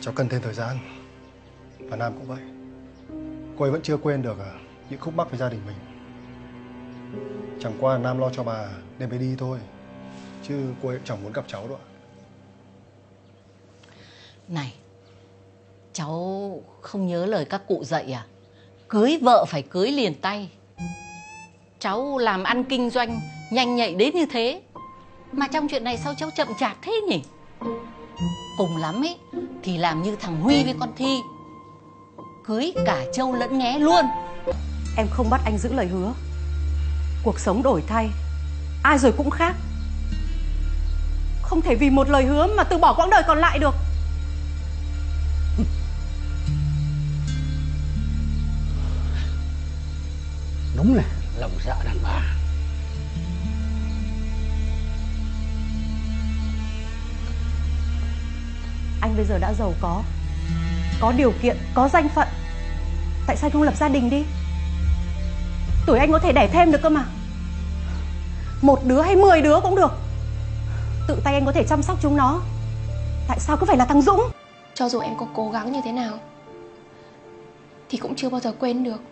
Cháu cần thêm thời gian. Và Nam cũng vậy. Cô ấy vẫn chưa quên được à, những khúc mắc với gia đình mình. Chẳng qua là Nam lo cho bà nên mới đi thôi. Chứ cô ấy chẳng muốn gặp cháu đâu ạ. Này, Cháu không nhớ lời các cụ dạy à? Cưới vợ phải cưới liền tay. Cháu làm ăn kinh doanh, Nhanh nhạy đến như thế. Mà trong chuyện này sao cháu chậm chạp thế nhỉ? Cùng lắm ấy Thì làm như thằng Huy với con Thi. Cưới cả châu lẫn nghé luôn. Em không bắt anh giữ lời hứa. Cuộc sống đổi thay Ai rồi cũng khác. Không thể vì một lời hứa mà từ bỏ quãng đời còn lại được. Đúng là lòng dạ đàn bà Anh bây giờ đã giàu có. Có điều kiện, có danh phận. Tại sao không lập gia đình đi? Tuổi anh có thể đẻ thêm được cơ mà. Một đứa hay mười đứa cũng được. Tự tay anh có thể chăm sóc chúng nó. Tại sao cứ phải là thằng Dũng? Cho dù em có cố gắng như thế nào Thì cũng chưa bao giờ quên được.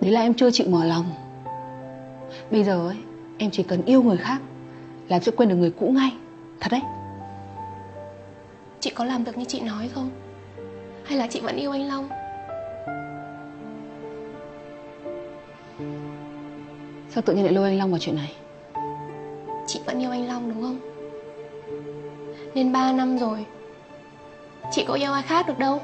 Đấy là em chưa chịu mở lòng. Bây giờ ấy Em chỉ cần yêu người khác Là sẽ quên được người cũ ngay. Thật đấy Chị có làm được như chị nói không? Hay là chị vẫn yêu anh Long? Sao tự nhiên lại lôi anh Long vào chuyện này? Chị vẫn yêu anh Long đúng không? Nên 3 năm rồi Chị có yêu ai khác được đâu